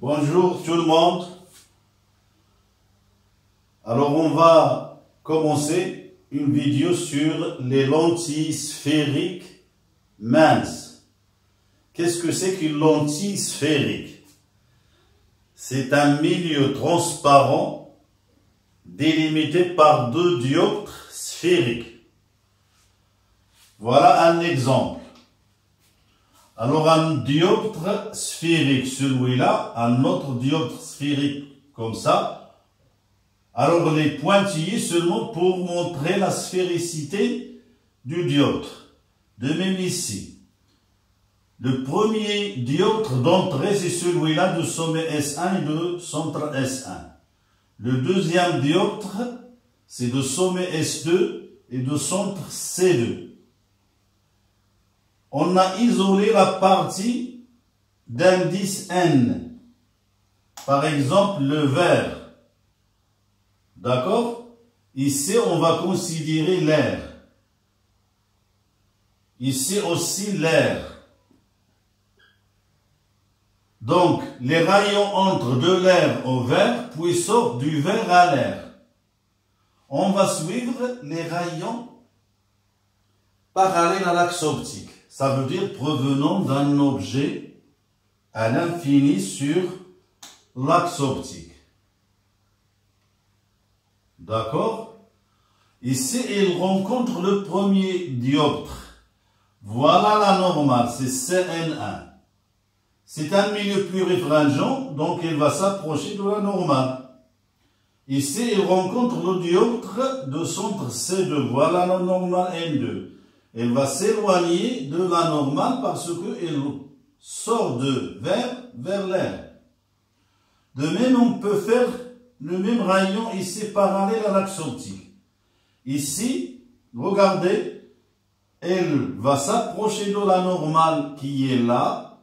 Bonjour tout le monde. Alors on va commencer une vidéo sur les lentilles sphériques minces. Qu'est-ce que c'est qu'une lentille sphérique? C'est un milieu transparent délimité par deux dioptres sphériques. Voilà un exemple. Alors un dioptre sphérique, celui-là, un autre dioptre sphérique comme ça. Alors les pointillés seulement pour montrer la sphéricité du dioptre. De même ici. Le premier dioptre d'entrée, c'est celui-là de sommet S1 et de centre S1. Le deuxième dioptre, c'est de sommet S2 et de centre C2 on a isolé la partie d'indice N. Par exemple, le vert. D'accord? Ici, on va considérer l'air. Ici aussi l'air. Donc, les rayons entrent de l'air au vert, puis sortent du vert à l'air. On va suivre les rayons parallèles à l'axe optique ça veut dire provenant d'un objet à l'infini sur l'axe optique. D'accord? Ici, il rencontre le premier dioptre. Voilà la normale, c'est CN1. C'est un milieu plus réfringent, donc il va s'approcher de la normale. Ici, il rencontre le dioptre de centre C2. Voilà la normale N2 elle va s'éloigner de la normale parce qu'elle sort de vers vers l'air. De même, on peut faire le même rayon ici parallèle à l'axe optique. Ici, regardez, elle va s'approcher de la normale qui est là.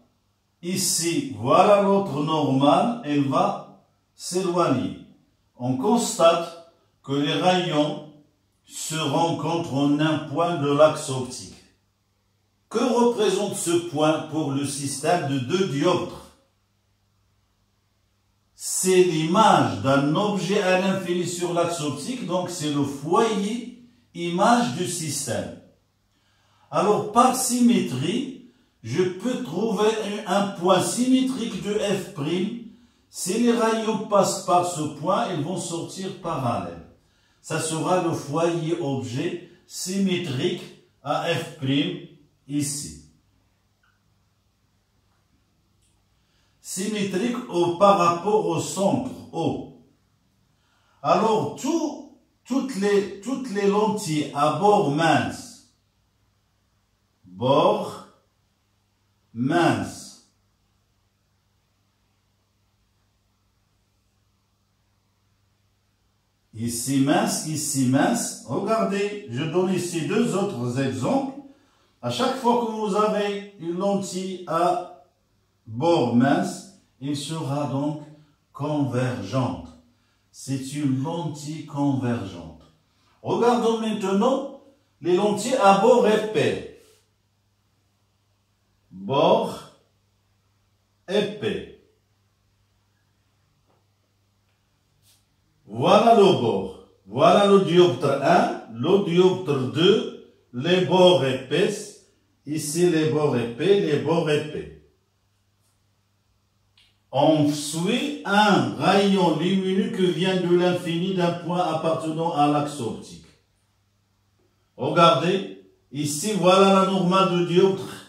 Ici, voilà l'autre normale, elle va s'éloigner. On constate que les rayons se rencontre en un point de l'axe optique. Que représente ce point pour le système de deux dioptres? C'est l'image d'un objet à l'infini sur l'axe optique, donc c'est le foyer image du système. Alors par symétrie, je peux trouver un point symétrique de f'. Si les rayons passent par ce point, ils vont sortir parallèles ça sera le foyer objet symétrique à f' ici. Symétrique au, par rapport au centre O. Alors, toutes, les, toutes les lentilles à bord mince, bord mince, Ici mince, ici mince. Regardez, je donne ici deux autres exemples. À chaque fois que vous avez une lentille à bord mince, il sera donc convergente. C'est une lentille convergente. Regardons maintenant les lentilles à bord épais. Bord épais. Voilà le bord. Voilà le dioptre 1, le dioptre 2, les bords épais. Ici, les bords épais, les bords épais. On suit un rayon lumineux qui vient de l'infini d'un point appartenant à l'axe optique. Regardez, ici, voilà la normale du dioptre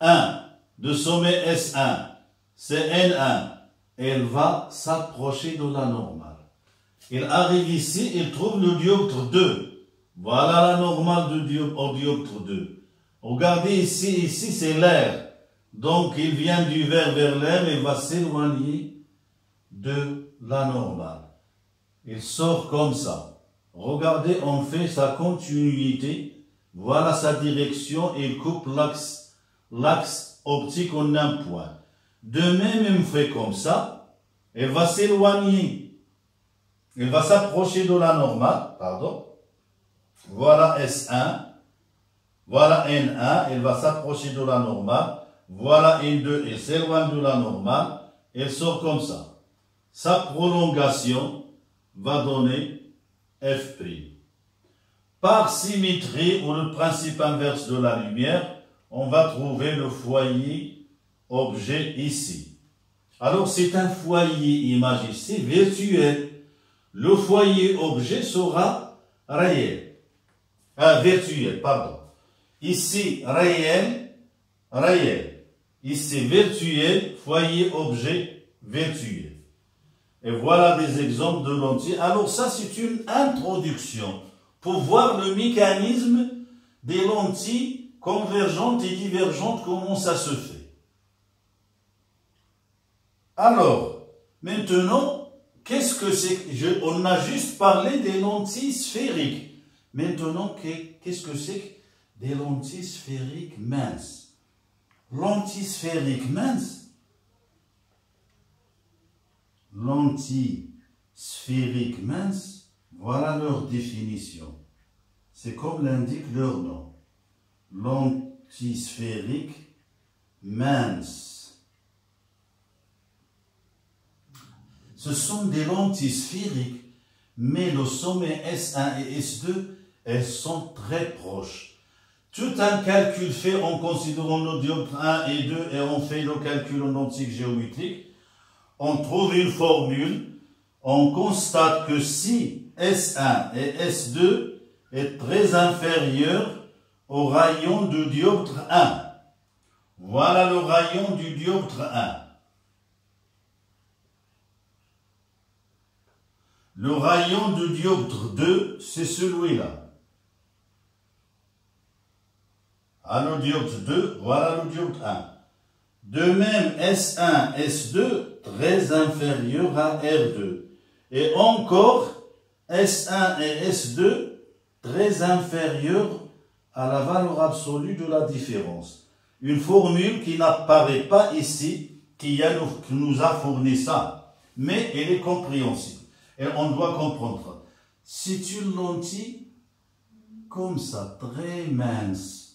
1, de sommet S1, c'est N1 elle va s'approcher de la normale. Il arrive ici, il trouve le dioptre 2. Voilà la normale du dioptre, au dioptre 2. Regardez ici, ici c'est l'air. Donc il vient du vert vers l'air et va s'éloigner de la normale. Il sort comme ça. Regardez, on fait sa continuité. Voilà sa direction. Il coupe l'axe optique en un point. De même, il fait comme ça. Elle va s'éloigner. Elle va s'approcher de la normale. Pardon. Voilà S1. Voilà N1. Elle va s'approcher de la normale. Voilà N2. Elle s'éloigne de la normale. elle sort comme ça. Sa prolongation va donner F'. Par symétrie ou le principe inverse de la lumière, on va trouver le foyer objet ici. Alors c'est un foyer image ici virtuel. Le foyer objet sera réel. Ah, virtuel, pardon. Ici, réel, réel. Ici, virtuel, foyer objet virtuel. Et voilà des exemples de lentilles. Alors ça, c'est une introduction pour voir le mécanisme des lentilles convergentes et divergentes, comment ça se fait. Alors, maintenant, qu'est-ce que c'est On a juste parlé des lentilles sphériques. Maintenant, qu'est-ce que c'est des lentilles sphériques minces? Lentilles sphériques minces, lentilles sphériques minces, voilà leur définition. C'est comme l'indique leur nom. Lentilles sphériques minces. Ce sont des lentilles sphériques, mais le sommet S1 et S2, elles sont très proches. Tout un calcul fait en considérant nos dioptres 1 et 2 et on fait le calcul en optique géométrique, on trouve une formule, on constate que si S1 et S2 est très inférieur au rayon du dioptre 1, voilà le rayon du dioptre 1. Le rayon du dioptre 2, c'est celui-là. à dioptre 2, voilà dioptre 1. De même, S1, S2, très inférieur à R2. Et encore, S1 et S2, très inférieur à la valeur absolue de la différence. Une formule qui n'apparaît pas ici, qui, nous a fourni ça, mais elle est compréhensible. Et on doit comprendre. C'est une lentille comme ça, très mince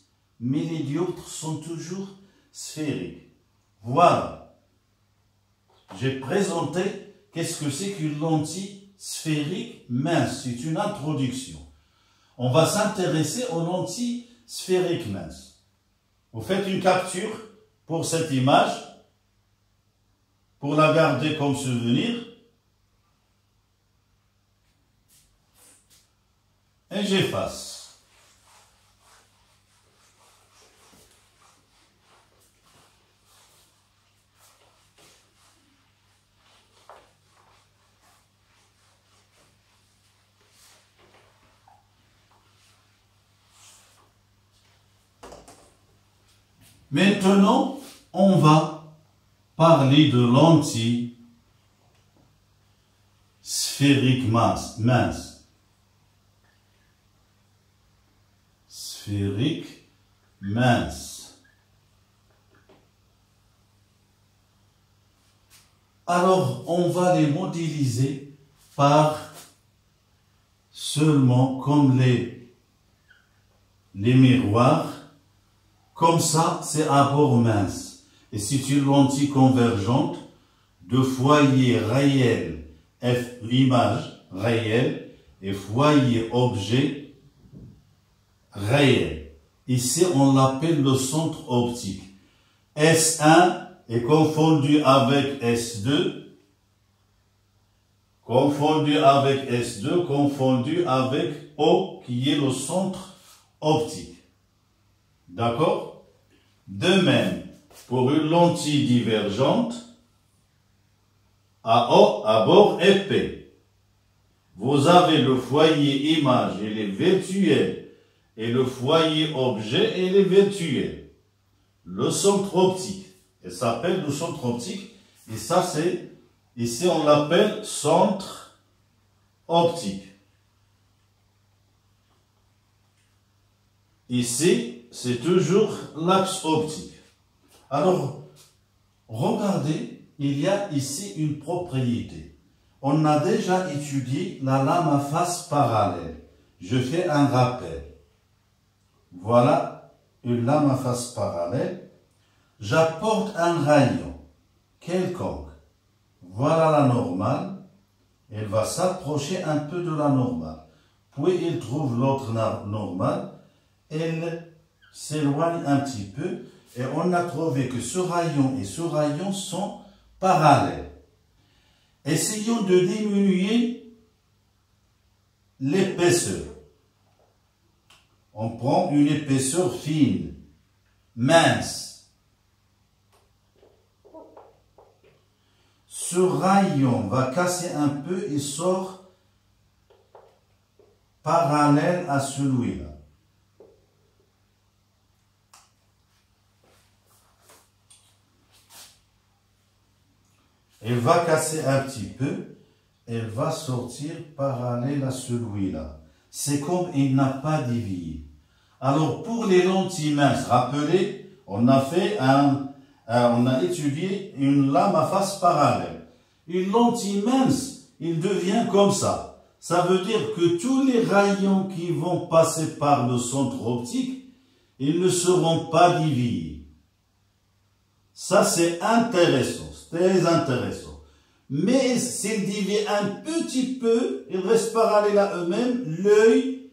mais les dioptres sont toujours sphériques. Voilà. J'ai présenté qu'est-ce que c'est qu'une lentille sphérique mince. C'est une introduction. On va s'intéresser aux lentilles sphériques minces. Vous faites une capture pour cette image, pour la garder comme souvenir. Et j'efface. Maintenant, on va parler de lentilles sphériques minces. mince. Sphériques minces. Alors, on va les modéliser par seulement comme les, les miroirs comme ça, c'est à bord mince. Et c'est une lentille convergente de foyer réel, F, l'image réelle, et foyer objet réel. Ici, on l'appelle le centre optique. S1 est confondu avec S2, confondu avec S2, confondu avec O, qui est le centre optique. D'accord? De même, pour une lentille divergente, à, à bord épais, vous avez le foyer image, et les virtuel, et le foyer objet, et les. Le centre optique, il s'appelle le centre optique, et ça c'est, ici on l'appelle centre optique. Ici, c'est toujours l'axe optique. Alors, regardez, il y a ici une propriété. On a déjà étudié la lame à face parallèle. Je fais un rappel. Voilà une lame à face parallèle. J'apporte un rayon quelconque. voilà la normale, elle va s'approcher un peu de la normale. Puis il trouve l'autre normale, elle s'éloigne un petit peu, et on a trouvé que ce rayon et ce rayon sont parallèles. Essayons de diminuer l'épaisseur. On prend une épaisseur fine, mince. Ce rayon va casser un peu et sort parallèle à celui-là. Elle va casser un petit peu, elle va sortir parallèle à celui-là. C'est comme il n'a pas dévié. Alors pour les lentilles minces, rappelez, on a fait un, on a étudié une lame à face parallèle. Une lentille mince, il devient comme ça. Ça veut dire que tous les rayons qui vont passer par le centre optique, ils ne seront pas déviés. Ça, c'est intéressant très intéressant. Mais s'ils dévient un petit peu, ils restent parallèles à eux-mêmes, l'œil,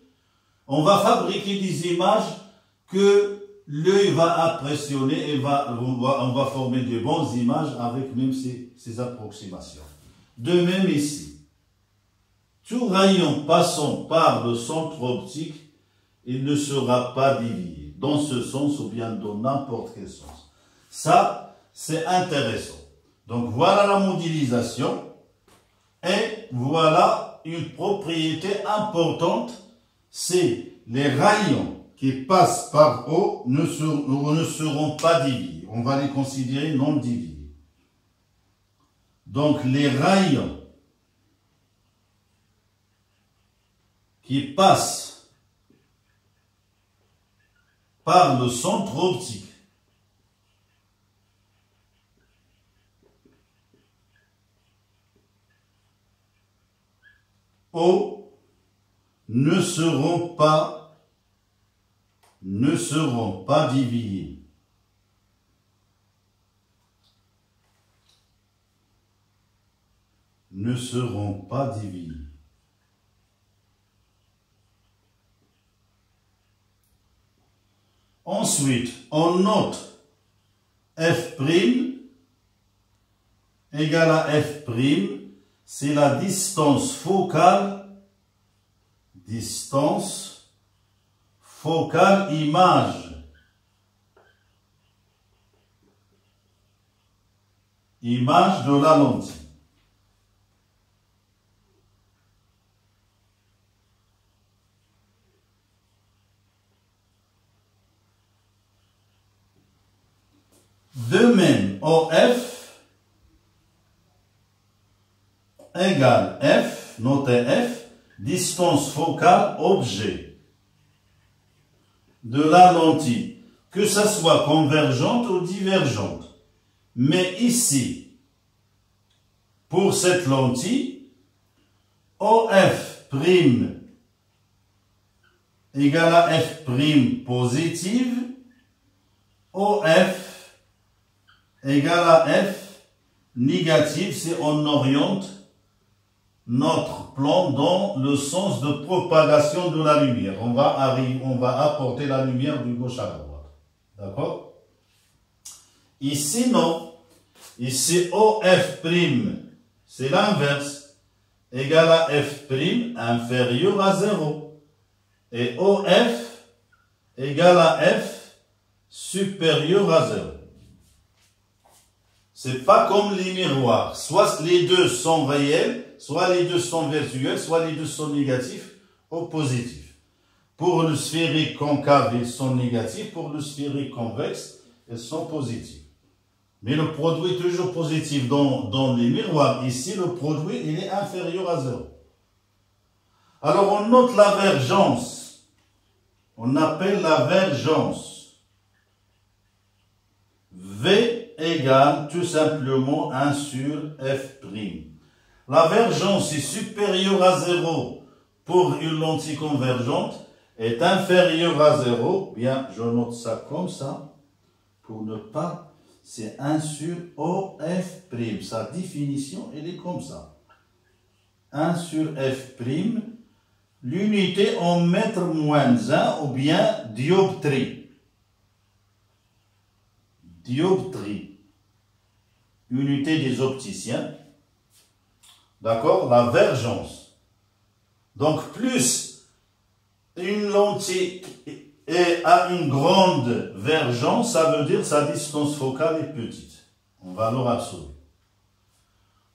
on va fabriquer des images que l'œil va impressionner et va, on, va, former de bonnes images avec même ces, approximations. De même ici, tout rayon passant par le centre optique, il ne sera pas dévié dans ce sens ou bien dans n'importe quel sens. Ça, c'est intéressant. Donc voilà la modélisation. Et voilà une propriété importante, c'est les rayons qui passent par haut ne seront, ne seront pas divisés. On va les considérer non divisés. Donc les rayons qui passent par le centre optique ne seront pas, ne seront pas divisés. Ne seront pas divisés. Ensuite, on note f' égale à f' c'est la distance focale, distance focale image. Image de la lentille. De même, OF égale f, notez f, distance focale objet de la lentille, que ça soit convergente ou divergente. Mais ici, pour cette lentille, OF égale à F positive, OF égale à F négative, c'est on oriente notre plan dans le sens de propagation de la lumière. On va, arriver, on va apporter la lumière du gauche à droite. D'accord? Ici, non. Ici, OF', c'est l'inverse, égal à F' inférieur à 0. Et OF égal à F supérieur à 0. C'est pas comme les miroirs. Soit les deux sont réels, soit les deux sont virtuels, soit les deux sont négatifs ou positifs. Pour le sphérique concave, ils sont négatifs. Pour le sphérique convexe, ils sont positifs. Mais le produit est toujours positif dans, les miroirs. Ici, le produit, est inférieur à zéro. Alors, on note la vergence. On appelle la vergence. V égale tout simplement 1 sur F'. La vergence est supérieure à 0 pour une lentille convergente, est inférieure à 0, bien, je note ça comme ça, pour ne pas... c'est 1 sur OF'. Sa définition, elle est comme ça. 1 sur F', l'unité en mètre moins 1 ou bien dioptrie. Dioptrie. Unité des opticiens. D'accord? La vergence. Donc, plus une lentille et a une grande vergence, ça veut dire sa distance focale est petite. On va le absolu.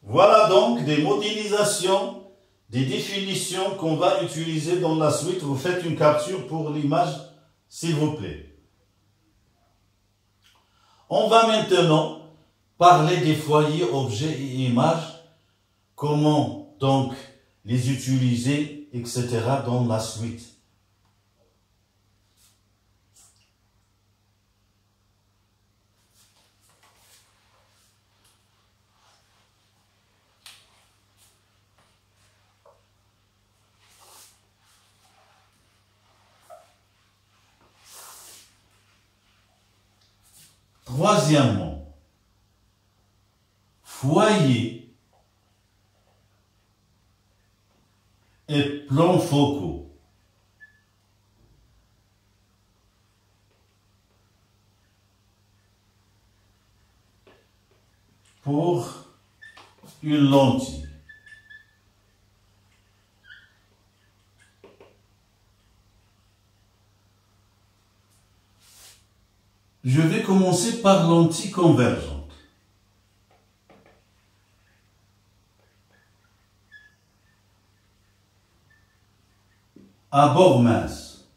Voilà donc des modélisations, des définitions qu'on va utiliser dans la suite. Vous faites une capture pour l'image, s'il vous plaît. On va maintenant parler des foyers, objets et images, comment donc les utiliser, etc. dans la suite. Troisièmement, foyer et plans focaux. Pour une lentille. Je vais commencer par l'anticonvergente. À bord mince.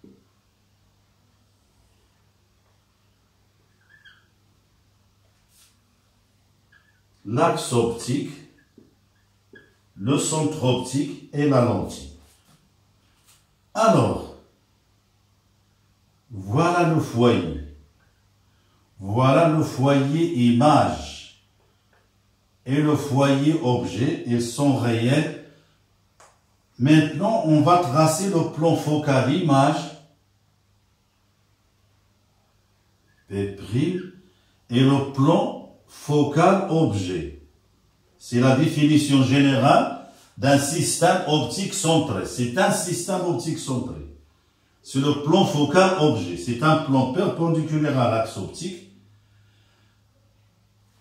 L'axe optique, le centre optique et la lentille. Alors, voilà le foyer. Voilà le foyer image et le foyer objet. Ils sont réels. Maintenant, on va tracer le plan focal image P' et le plan focal objet. C'est la définition générale d'un système optique centré. C'est un système optique centré. C'est le plan focal objet. C'est un plan perpendiculaire à l'axe optique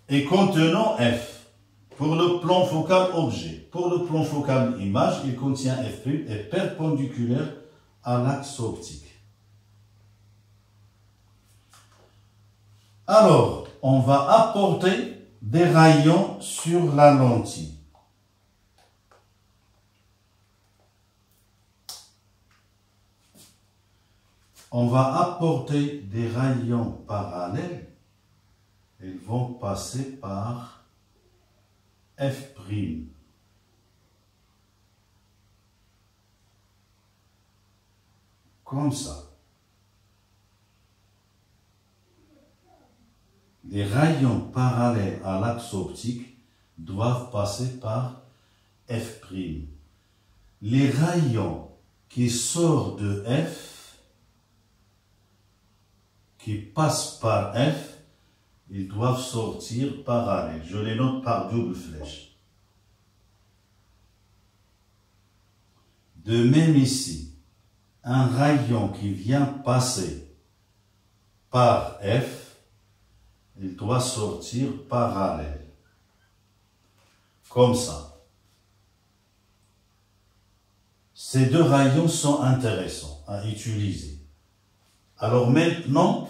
et contenant f. Pour le plan focal objet, pour le plan focal image, il contient f' et perpendiculaire à l'axe optique. Alors, on va apporter des rayons sur la lentille. On va apporter des rayons parallèles ils vont passer par F'. Comme ça. Les rayons parallèles à l'axe optique doivent passer par F'. Les rayons qui sortent de F, qui passent par F, ils doivent sortir parallèles. Je les note par double flèche. De même ici, un rayon qui vient passer par F, il doit sortir parallèle. Comme ça. Ces deux rayons sont intéressants à utiliser. Alors maintenant,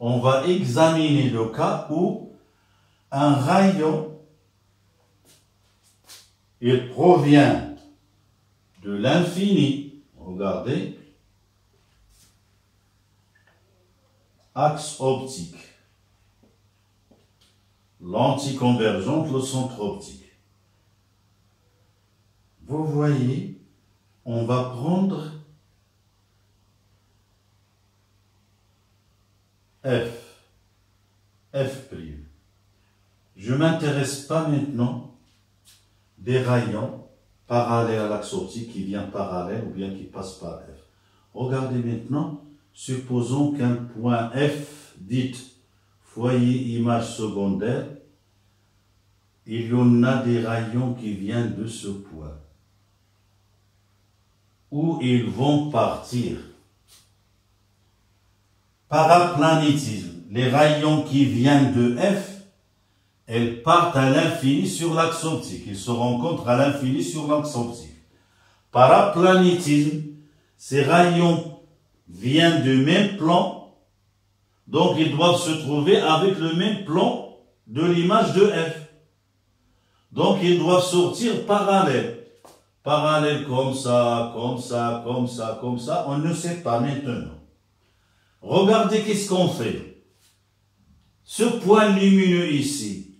on va examiner le cas où un rayon, il provient de l'infini, regardez, axe optique, l'anticonvergente, le centre optique. Vous voyez, on va prendre F. F'. Je ne m'intéresse pas maintenant des rayons parallèles à l'axe optique qui vient parallèle ou bien qui passe par F. Regardez maintenant, supposons qu'un point F dit foyer image secondaire, il y en a des rayons qui viennent de ce point. Où ils vont partir. Paraplanétisme. Les rayons qui viennent de F, elles partent à l'infini sur l'axe optique. Ils se rencontrent à l'infini sur l'axe optique. Paraplanétisme, ces rayons viennent du même plan, donc ils doivent se trouver avec le même plan de l'image de F. Donc ils doivent sortir parallèles. Parallèles comme ça, comme ça, comme ça, comme ça. On ne sait pas maintenant. Regardez qu'est-ce qu'on fait. Ce point lumineux ici,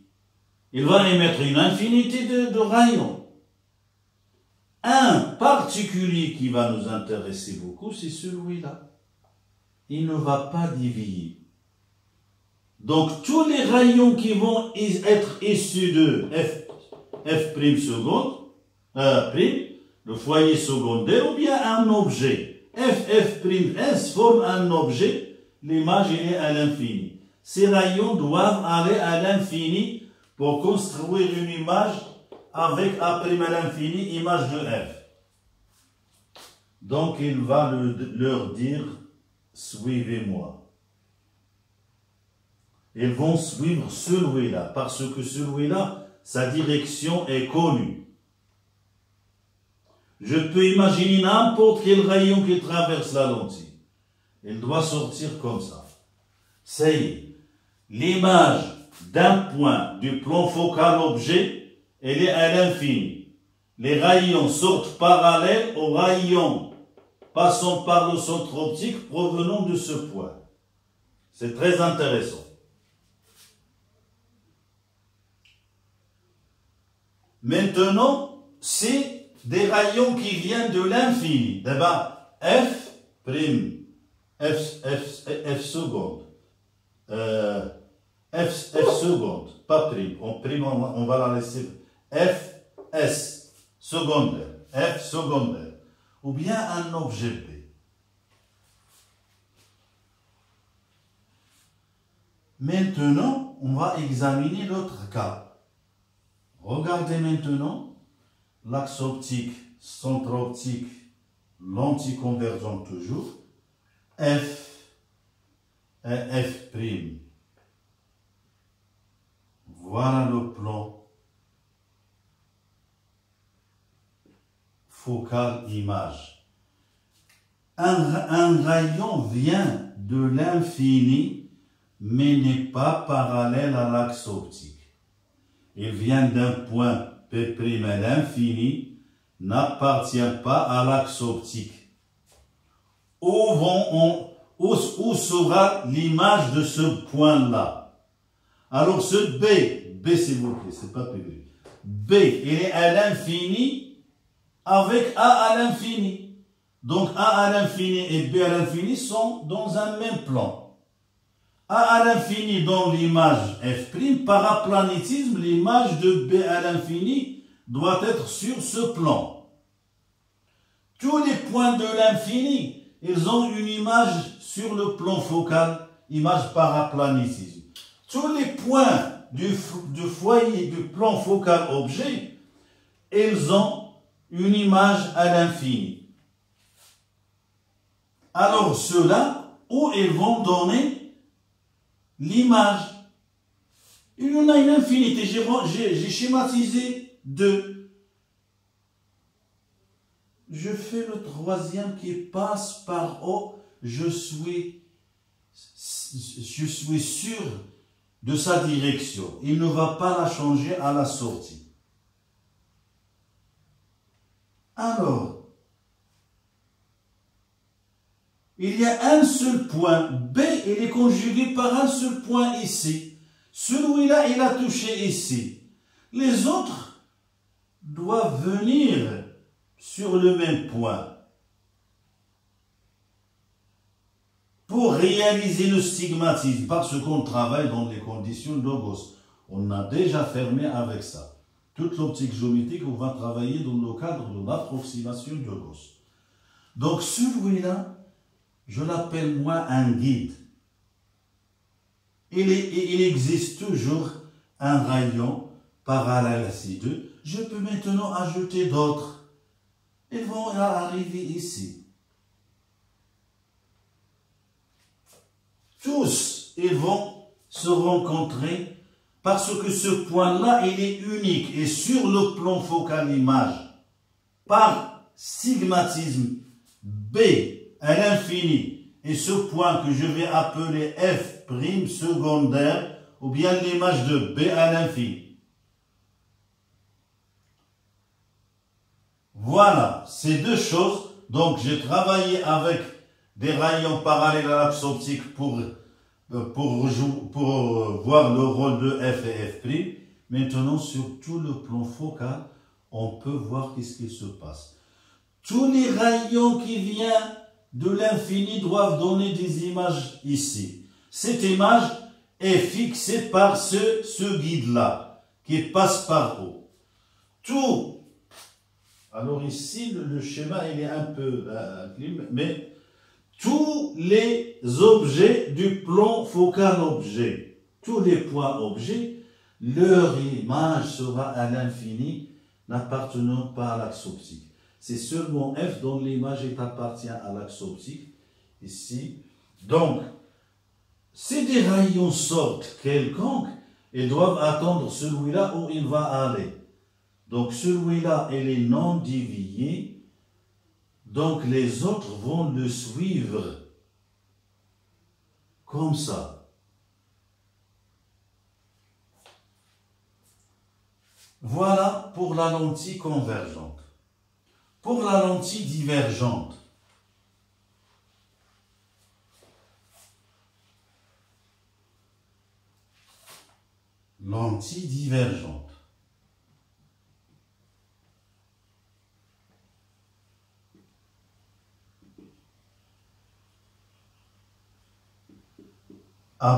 il va émettre une infinité de, rayons. Un particulier qui va nous intéresser beaucoup, c'est celui-là. Il ne va pas dévier. Donc tous les rayons qui vont être issus de F F' seconde, euh, prime, le foyer secondaire, ou bien un objet. F, F' S forme un objet, l'image est à l'infini. Ces rayons doivent aller à l'infini pour construire une image avec A' à l'infini, image de F. Donc il va leur dire, suivez-moi. Ils vont suivre celui-là, parce que celui-là, sa direction est connue. Je peux imaginer n'importe quel rayon qui traverse la lentille. Il doit sortir comme ça. C'est l'image d'un point du plan focal objet, elle est à l'infini. Les rayons sortent parallèles aux rayons passant par le centre optique provenant de ce point. C'est très intéressant. Maintenant, c'est des rayons qui viennent de l'infini. D'abord, F prime, F, F, F seconde, euh, F, F seconde, pas prime. On prime, on, va la laisser. F, S, secondaire, F secondaire. Ou bien un objet B. Maintenant, on va examiner l'autre cas. Regardez maintenant l'axe optique, centre optique, l'anticonvergent toujours, F et F'. Voilà le plan focal image. Un, un rayon vient de l'infini, mais n'est pas parallèle à l'axe optique il vient d'un point P' à l'infini, n'appartient pas à l'axe optique. Où, vont où, où sera l'image de ce point-là Alors ce B, B s'il vous plaît, c'est pas P. B, il est à l'infini avec A à l'infini. Donc A à l'infini et B à l'infini sont dans un même plan. A à l'infini dans l'image F', paraplanétisme, l'image de B à l'infini doit être sur ce plan. Tous les points de l'infini, ils ont une image sur le plan focal, image paraplanétisme. Tous les points du, foyer du plan focal objet, ils ont une image à l'infini. Alors ceux-là, où ils vont donner l'image. Il y en a une infinité. J'ai schématisé deux. Je fais le troisième qui passe par haut. Je suis, sûr de sa direction. Il ne va pas la changer à la sortie. Alors, il y a un seul point. B, il est conjugué par un seul point ici. Celui-là, il a touché ici. Les autres doivent venir sur le même point. Pour réaliser le stigmatisme, parce qu'on travaille dans les conditions de Logos. On a déjà fermé avec ça. Toute l'optique géométrique, on va travailler dans le cadre de l'approximation de Logos. Donc celui-là, je l'appelle moi un guide. Il, existe toujours un rayon parallèle à ces deux. Je peux maintenant ajouter d'autres. Ils vont arriver ici. Tous, ils vont se rencontrer parce que ce point-là, il est unique et sur le plan focal image, par stigmatisme B à l'infini, et ce point que je vais appeler F' secondaire, ou bien l'image de B à l'infini. Voilà, ces deux choses. Donc, j'ai travaillé avec des rayons parallèles à l'axe pour pour, pour voir le rôle de F et F'. Maintenant, sur tout le plan focal, on peut voir qu'est-ce qui se passe. Tous les rayons qui viennent de l'infini doivent donner des images ici. Cette image est fixée par ce, guide-là, qui passe par haut. Tout. Alors ici, le, schéma, il est un peu, euh, mais tous les objets du plan focal objet, tous les points objets, leur image sera à l'infini n'appartenant pas à l'axe optique. C'est seulement f dont l'image appartient à l'axe optique, ici. Donc, si des rayons sortent quelconques, ils doivent attendre celui-là où il va aller. Donc celui-là, il est non dévié, donc les autres vont le suivre comme ça. Voilà pour la lentille convergente. Pour la lentille divergente, lentille divergente.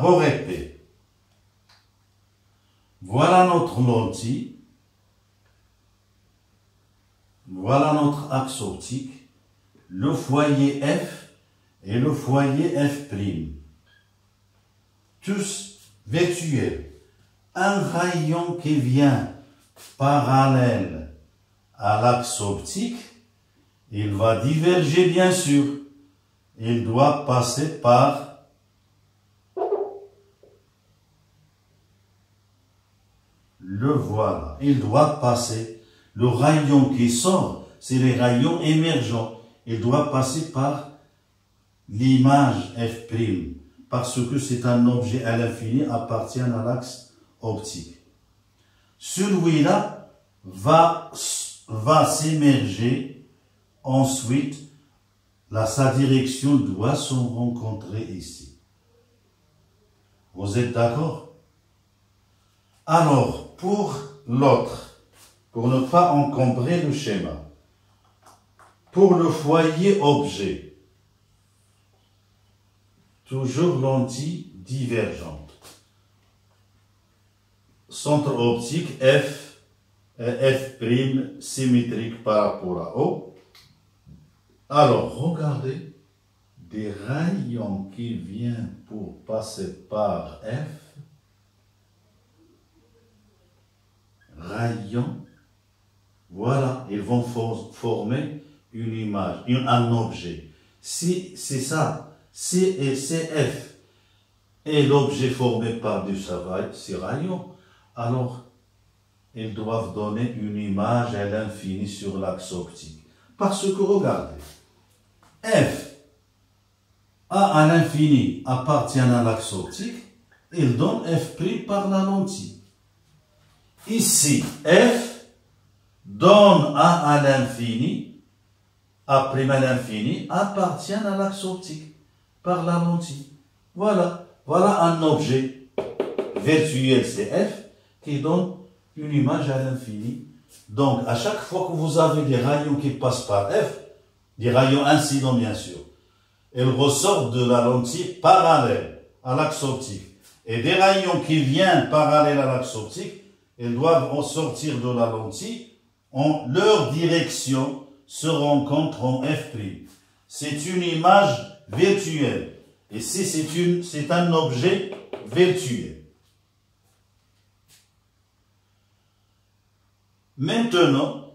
bord épais. Voilà notre lentille. Voilà notre axe optique, le foyer F et le foyer F'. Tous virtuels. Un rayon qui vient parallèle à l'axe optique, il va diverger bien sûr. Il doit passer par le voilà. Il doit passer. Le rayon qui sort, c'est les rayons émergents. Il doit passer par l'image F', parce que c'est un objet à l'infini appartient à l'axe optique. Celui-là va, va s'émerger. Ensuite, là, sa direction doit se rencontrer ici. Vous êtes d'accord? Alors, pour l'autre, pour ne pas encombrer le schéma, pour le foyer objet, toujours lentille divergente. Centre optique F, F' symétrique par rapport à O. Alors, regardez, des rayons qui viennent pour passer par F. Rayons, voilà, ils vont former une image, un objet. C'est ça, C et CF est l'objet formé par du ces rayons, alors ils doivent donner une image à l'infini sur l'axe optique. Parce que regardez, F A à l'infini appartient à l'axe optique, il donne F' par la lentille. Ici, f donne A à l'infini, A' à l'infini, appartient à l'axe optique par la lentille. Voilà, voilà un objet virtuel, c'est f, qui donne une image à l'infini. Donc, à chaque fois que vous avez des rayons qui passent par f, des rayons incidents bien sûr, ils ressortent de la lentille parallèle à l'axe optique. Et des rayons qui viennent parallèle à l'axe optique, elles doivent en sortir de la lentille, en leur direction se rencontre en F'. C'est une image virtuelle. Et si c'est un objet virtuel. Maintenant,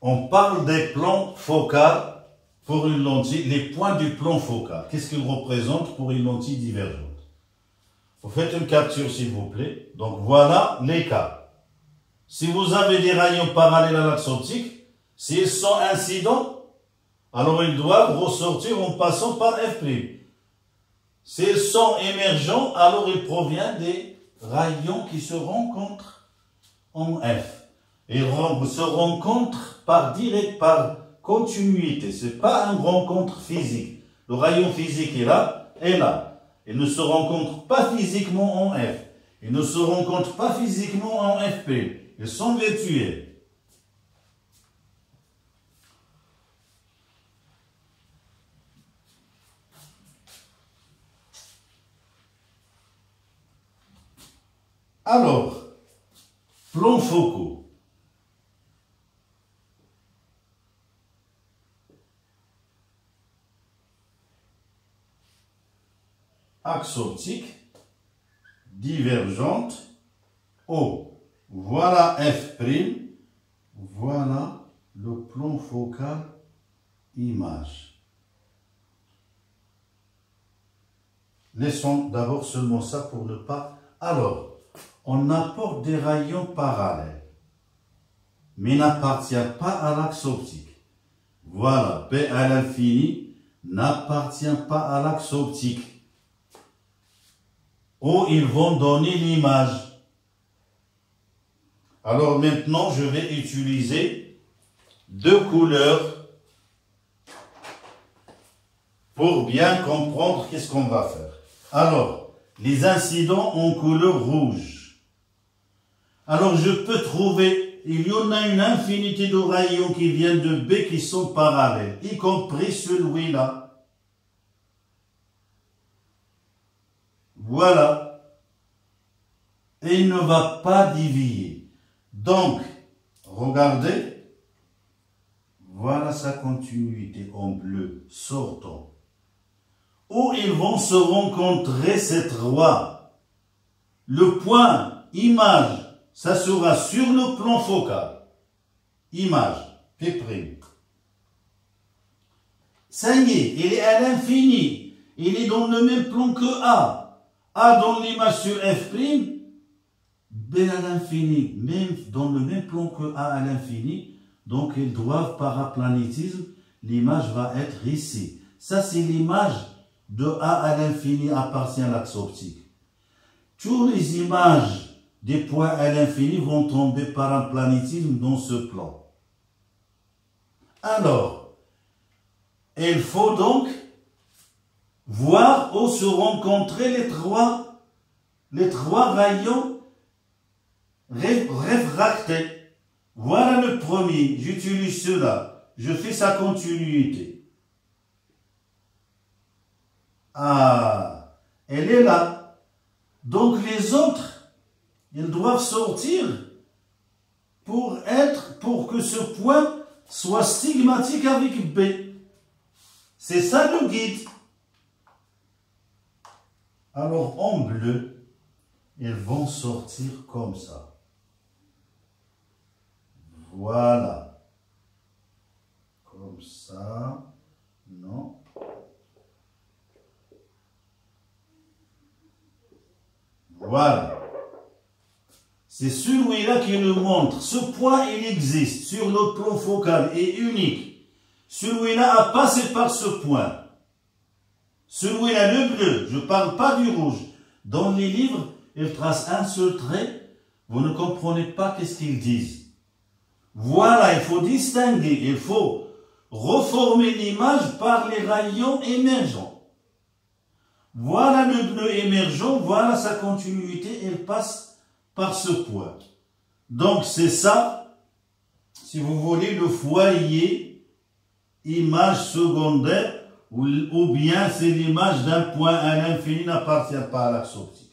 on parle des plans focaux pour une lentille, les points du plan focal. Qu'est-ce qu'ils représentent pour une lentille divergente? Vous faites une capture s'il vous plaît. Donc voilà les cas. Si vous avez des rayons parallèles à l'axe optique, s'ils sont incidents, alors ils doivent ressortir en passant par F'. S'ils sont émergents, alors ils proviennent des rayons qui se rencontrent en F. Ils se rencontrent par direct, par continuité. Ce n'est pas un rencontre physique. Le rayon physique est là, est là. Il ne se rencontre pas physiquement en F. Il ne se rencontre pas physiquement en FP. Ils sont virtuels. Alors, plans focaux. axe optique divergente O. Voilà F', voilà le plan focal image. Laissons d'abord seulement ça pour ne pas... Alors, on apporte des rayons parallèles, mais n'appartient pas à l'axe optique. Voilà, P à l'infini n'appartient pas à l'axe optique où ils vont donner l'image. Alors maintenant, je vais utiliser deux couleurs pour bien comprendre qu'est-ce qu'on va faire. Alors, les incidents en couleur rouge. Alors, je peux trouver, il y en a une infinité de rayons qui viennent de B qui sont parallèles, y compris celui-là. Voilà. Et il ne va pas dévier. Donc, regardez. Voilà sa continuité en bleu sortant. Où ils vont se rencontrer ces trois. Le point image, ça sera sur le plan focal. Image, P'. Ça y est, il est à l'infini. Il est dans le même plan que A. A dans l'image sur F', B à l'infini, même dans le même plan que A à l'infini, donc ils doivent paraplanétisme, l'image va être ici. Ça, c'est l'image de A à l'infini appartient à l'axe optique. Toutes les images des points à l'infini vont tomber par un planétisme dans ce plan. Alors, il faut donc voir où se rencontrer les trois, les trois rayons réfractés. Voilà le premier, j'utilise cela, je fais sa continuité. Ah, elle est là. Donc les autres, ils doivent sortir pour être, pour que ce point soit stigmatique avec B. C'est ça le guide. Alors en bleu, ils vont sortir comme ça. Voilà. Comme ça. Non. Voilà. C'est celui-là qui nous montre. Ce point, il existe sur le plan focal et unique. Celui-là a passé par ce point. Celui-là, le bleu, je ne parle pas du rouge. Dans les livres, ils tracent un seul trait. Vous ne comprenez pas qu'est-ce qu'ils disent. Voilà, il faut distinguer, il faut reformer l'image par les rayons émergents. Voilà le bleu émergent, voilà sa continuité, elle passe par ce point. Donc c'est ça, si vous voulez, le foyer image secondaire ou, bien c'est l'image d'un point à l'infini n'appartient pas à l'axe optique.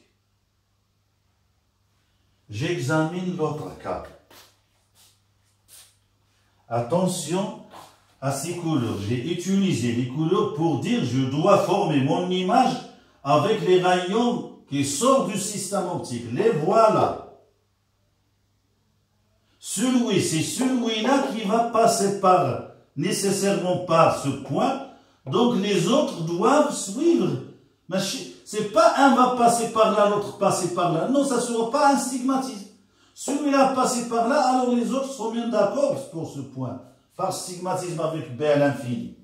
J'examine l'autre cas. Attention, à ces couleurs. J'ai utilisé les couleurs pour dire je dois former mon image avec les rayons qui sortent du système optique. Les voilà. Celui, c'est celui-là qui va passer par, nécessairement par ce point. Donc les autres doivent suivre. C'est pas un va passer par là, l'autre passer par là. Non, ça ne sera pas un stigmatisme. Celui-là passé par là, alors les autres seront bien d'accord pour ce point. Par stigmatisme avec B à l'infini.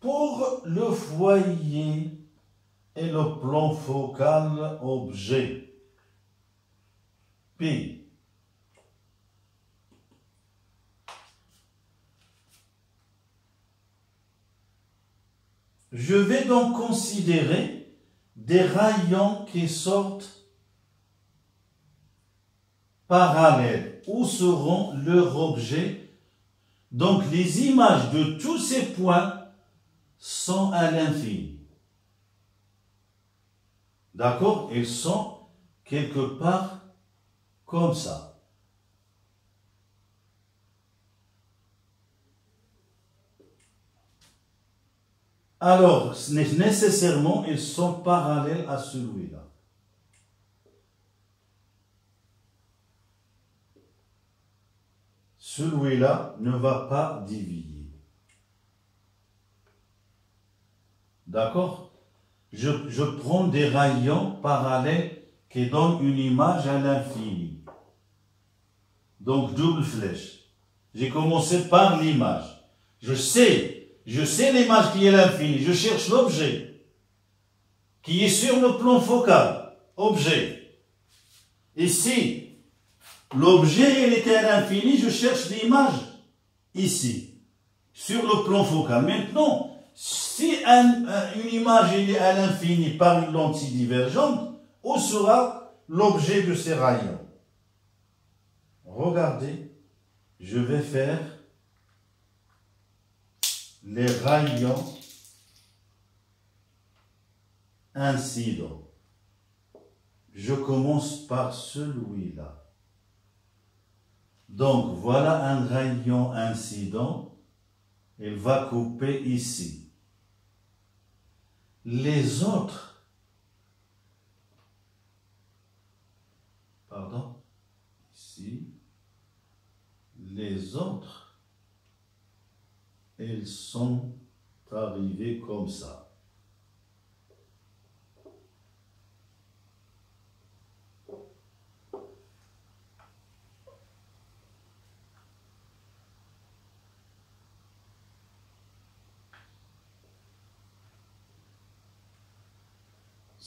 Pour le foyer et le plan focal objet, P, je vais donc considérer des rayons qui sortent parallèles. Où seront leurs objets Donc les images de tous ces points sont à l'infini. D'accord? Ils sont quelque part comme ça. Alors, nécessairement, ils sont parallèles à celui-là. Celui-là ne va pas diviser. D'accord? Je, prends des rayons parallèles qui donnent une image à l'infini. Donc double flèche. J'ai commencé par l'image. Je sais, je sais l'image qui est l'infini. Je cherche l'objet qui est sur le plan focal. Objet. Ici, l'objet, il était à l'infini, je cherche l'image ici, sur le plan focal. Maintenant, une image à l'infini par une lentille divergente, où sera l'objet de ces rayons Regardez, je vais faire les rayons incidents. Je commence par celui-là. Donc voilà un rayon incident. Il va couper ici les autres, pardon, ici, les autres, elles sont arrivées comme ça.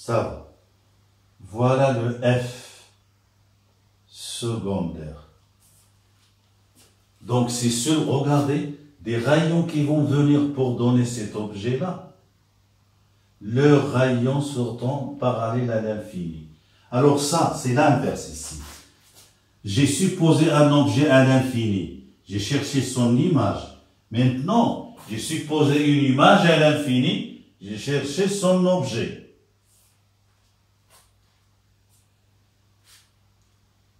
Ça va. Voilà le F secondaire. Donc c'est sûr, regardez, des rayons qui vont venir pour donner cet objet-là. Leurs rayons sortant parallèles à l'infini. Alors ça, c'est l'inverse ici. J'ai supposé un objet à l'infini. J'ai cherché son image. Maintenant, j'ai supposé une image à l'infini. J'ai cherché son objet.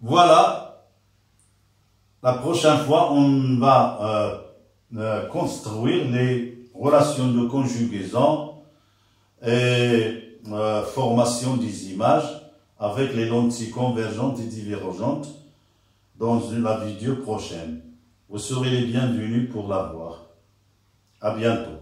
Voilà, la prochaine fois, on va euh, euh, construire les relations de conjugaison et euh, formation des images avec les lentilles convergentes et divergentes dans la vidéo prochaine. Vous serez les bienvenus pour la voir. À bientôt.